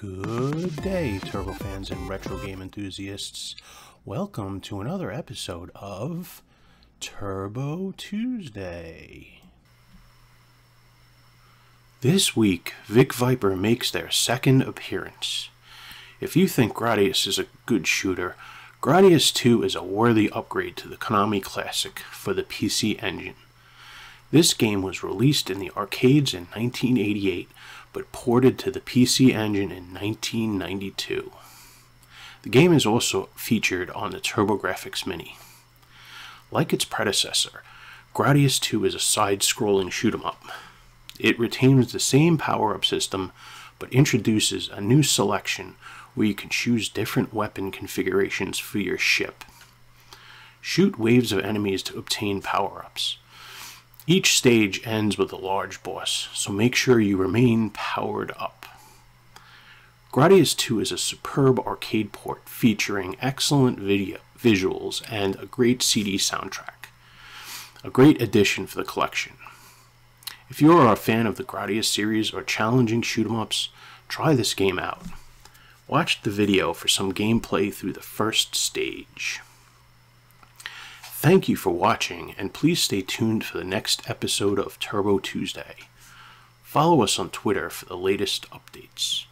Good day, Turbo fans and retro game enthusiasts. Welcome to another episode of Turbo Tuesday. This week, Vic Viper makes their second appearance. If you think Gradius is a good shooter, Gradius 2 is a worthy upgrade to the Konami Classic for the PC Engine. This game was released in the arcades in 1988, but ported to the PC Engine in 1992. The game is also featured on the TurboGrafx Mini. Like its predecessor, Gradius 2 is a side-scrolling shoot 'em up. It retains the same power-up system, but introduces a new selection where you can choose different weapon configurations for your ship. Shoot waves of enemies to obtain power-ups. Each stage ends with a large boss, so make sure you remain powered up. Gradius 2 is a superb arcade port featuring excellent video visuals and a great CD soundtrack. A great addition for the collection. If you are a fan of the Gradius series or challenging shoot 'em ups, try this game out. Watch the video for some gameplay through the first stage. Thank you for watching, and please stay tuned for the next episode of Turbo Tuesday. Follow us on Twitter for the latest updates.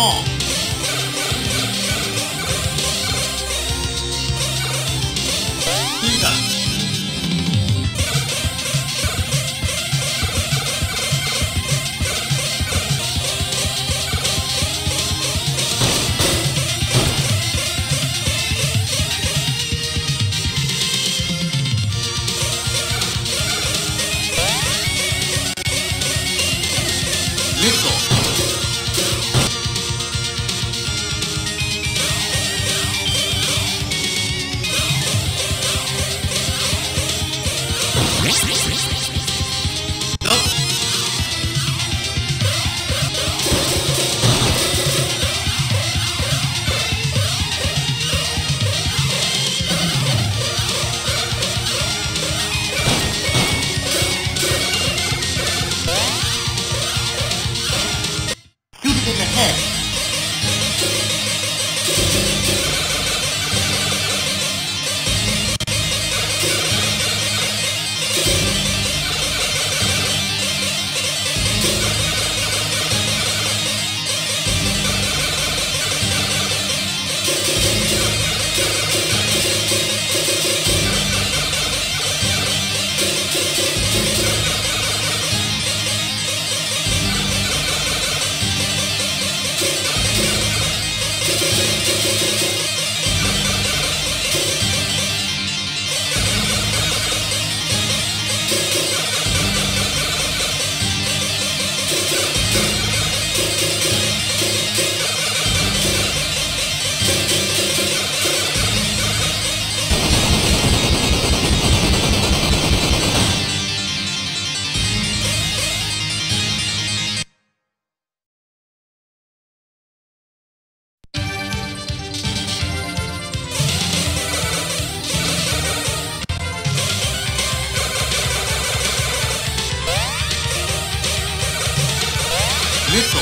All! Missile!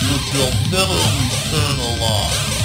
You shall never return alive.